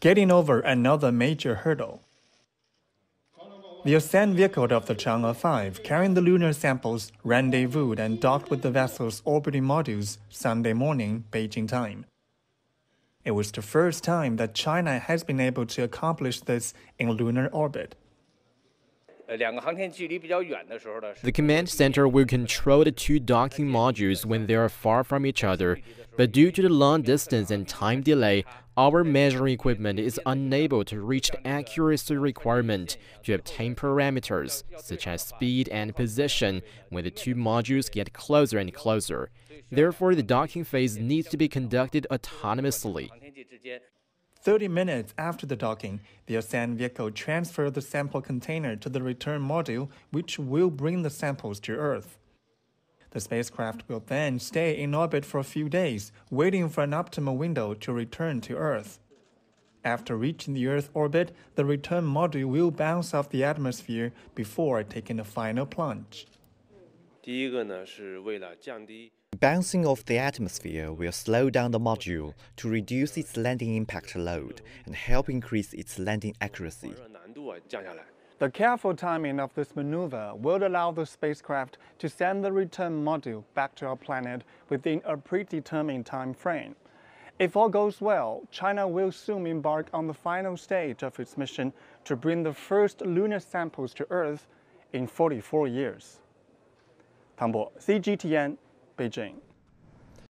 getting over another major hurdle. The ascent vehicle of the Chang'e 5, carrying the lunar samples, rendezvoused and docked with the vessel's orbiting modules Sunday morning, Beijing time. It was the first time that China has been able to accomplish this in lunar orbit. The command center will control the two docking modules when they are far from each other, but due to the long distance and time delay, our measuring equipment is unable to reach the accuracy requirement to obtain parameters such as speed and position when the two modules get closer and closer. Therefore, the docking phase needs to be conducted autonomously. 30 minutes after the docking, the ascent vehicle transferred the sample container to the return module, which will bring the samples to Earth. The spacecraft will then stay in orbit for a few days, waiting for an optimal window to return to Earth. After reaching the Earth orbit, the return module will bounce off the atmosphere before taking a final plunge. 第一个呢，是为了降低 Bouncing off the atmosphere will slow down the module to reduce its landing impact load and help increase its landing accuracy. The careful timing of this maneuver will allow the spacecraft to send the return module back to our planet within a predetermined time frame. If all goes well, China will soon embark on the final stage of its mission to bring the first lunar samples to Earth in 44 years. 唐博，CGTN Beijing.